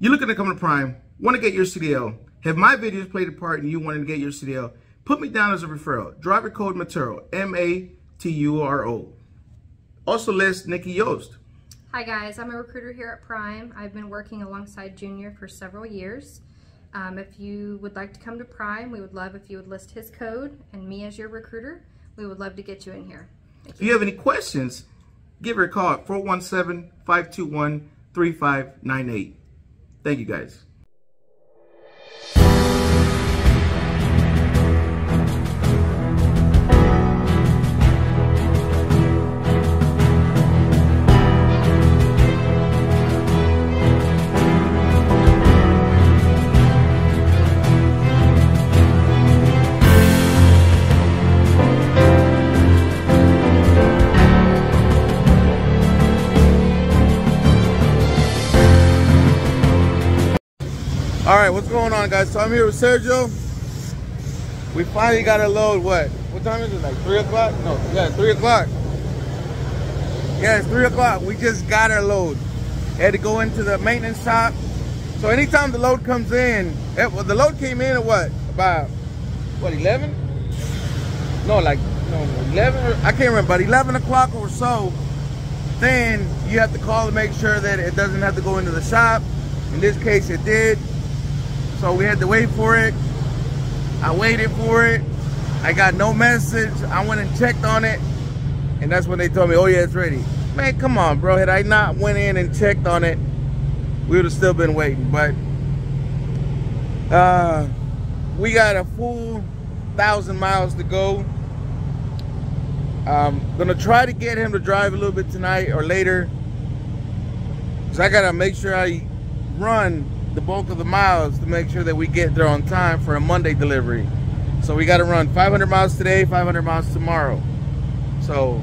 You're looking to come to Prime, want to get your CDL, have my videos played a part in you wanting to get your CDL, put me down as a referral. Driver code Maturo, M-A-T-U-R-O. Also list Nikki Yost. Hi guys, I'm a recruiter here at Prime. I've been working alongside Junior for several years. Um, if you would like to come to Prime, we would love if you would list his code and me as your recruiter. We would love to get you in here. If you have any questions, give her a call at 417-521-3598. Thank you guys. All right, what's going on, guys? So I'm here with Sergio. We finally got a load. What? What time is it? Like three o'clock? No, yeah, three o'clock. Yeah, it's three o'clock. We just got our load. Had to go into the maintenance shop. So anytime the load comes in, it, well, the load came in at what? About what? 11? No, like no, 11. Or, I can't remember, but 11 o'clock or so. Then you have to call to make sure that it doesn't have to go into the shop. In this case, it did. So we had to wait for it. I waited for it. I got no message. I went and checked on it. And that's when they told me, oh yeah, it's ready. Man, come on, bro. Had I not went in and checked on it, we would have still been waiting. But uh, we got a full thousand miles to go. I'm gonna try to get him to drive a little bit tonight or later. Cause I gotta make sure I run the bulk of the miles to make sure that we get there on time for a Monday delivery. So we got to run 500 miles today, 500 miles tomorrow. So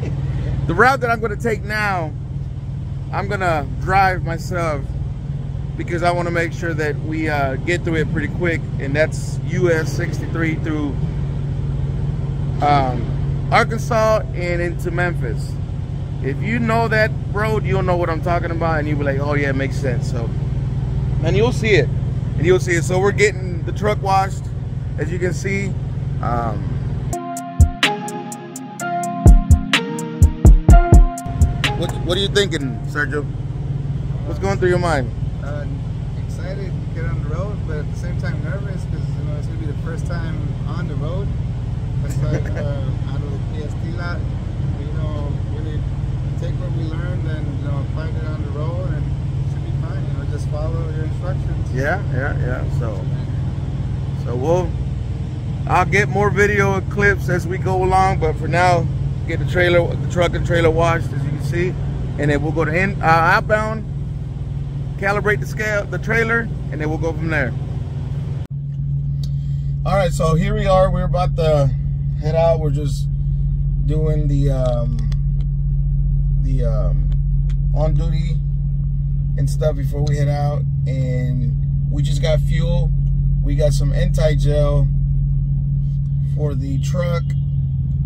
the route that I'm going to take now, I'm going to drive myself because I want to make sure that we uh, get through it pretty quick. And that's US 63 through um, Arkansas and into Memphis. If you know that road, you'll know what I'm talking about and you'll be like, oh yeah, it makes sense. So and you'll see it. And you'll see it. So we're getting the truck washed as you can see. Um, what, what are you thinking Sergio? What's going through your mind? Uh, excited to get on the road but at the same time nervous because you know it's gonna be the first time on the road. Aside uh, out of the PSD lot you know really take what we learned and you know apply it on the road and follow your instructions. Yeah, yeah, yeah. So, so we'll, I'll get more video clips as we go along, but for now, get the trailer, the truck and trailer washed, as you can see, and then we'll go to in, uh, outbound, calibrate the scale, the trailer, and then we'll go from there. All right, so here we are. We're about to head out. We're just doing the um, the um, on duty and stuff before we head out. And we just got fuel. We got some anti-gel for the truck.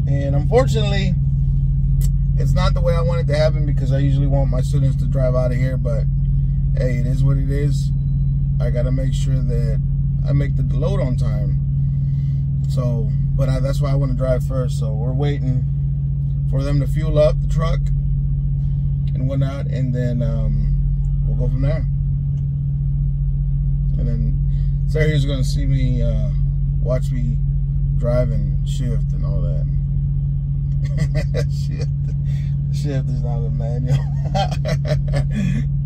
And unfortunately, it's not the way I want it to happen because I usually want my students to drive out of here. But hey, it is what it is. I got to make sure that I make the load on time. So, but I, that's why I want to drive first. So we're waiting for them to fuel up the truck and whatnot. And then um, from there. And then Sarah's gonna see me uh, watch me drive and shift and all that. shift, shift is not a manual.